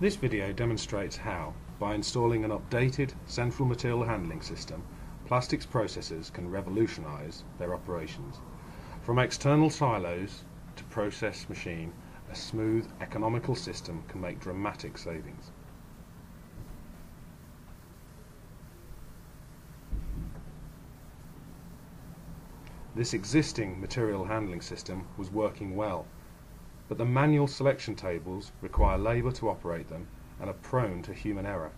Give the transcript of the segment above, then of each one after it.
This video demonstrates how, by installing an updated central material handling system, plastics processors can revolutionise their operations. From external silos to process machine, a smooth, economical system can make dramatic savings. This existing material handling system was working well, but the manual selection tables require labour to operate them and are prone to human error.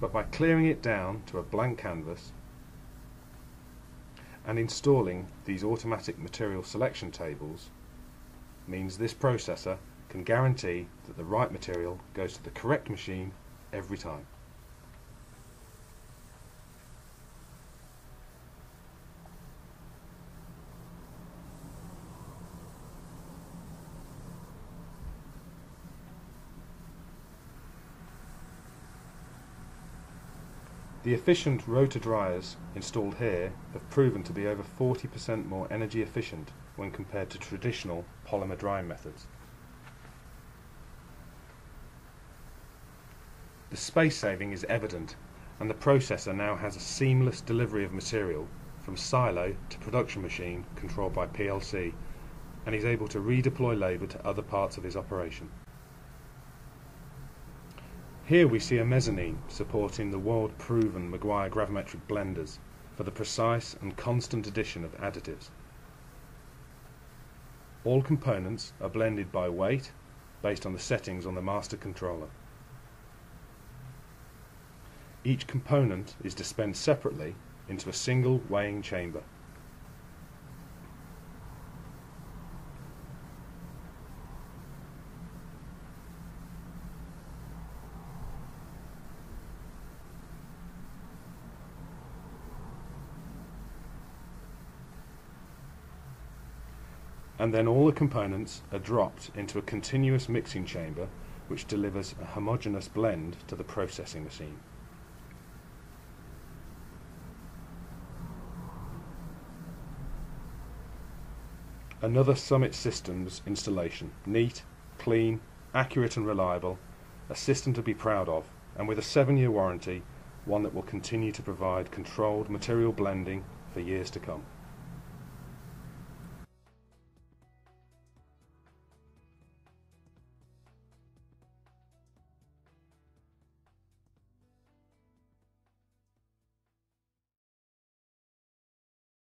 But by clearing it down to a blank canvas and installing these automatic material selection tables means this processor can guarantee that the right material goes to the correct machine every time. The efficient rotor dryers installed here have proven to be over 40% more energy efficient when compared to traditional polymer drying methods. The space saving is evident and the processor now has a seamless delivery of material from silo to production machine controlled by PLC and is able to redeploy labour to other parts of his operation. Here we see a mezzanine supporting the world-proven Maguire gravimetric blenders for the precise and constant addition of additives. All components are blended by weight based on the settings on the master controller. Each component is dispensed separately into a single weighing chamber. And then all the components are dropped into a continuous mixing chamber which delivers a homogeneous blend to the processing machine. Another Summit Systems installation, neat, clean, accurate and reliable, a system to be proud of, and with a seven year warranty, one that will continue to provide controlled material blending for years to come.